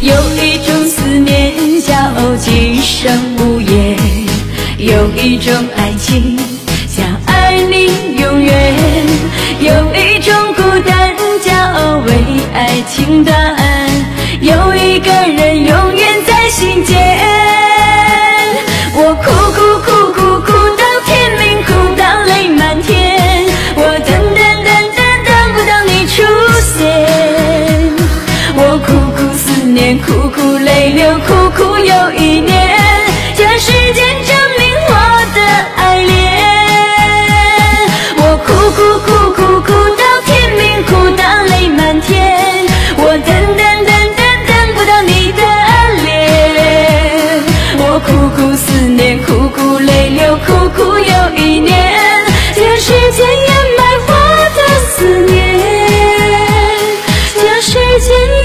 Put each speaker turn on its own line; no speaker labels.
有一种思念叫今生无言，有一种爱情叫爱你永远，有一种孤单叫为爱情断，苦苦泪流，苦苦又一年，让时间证明我的爱恋。我苦苦苦苦苦到天明，苦到泪满天。我等等等等等不到你的脸。我苦苦思念，苦苦泪流，苦苦又一年，让时间掩埋我的思念。让时间。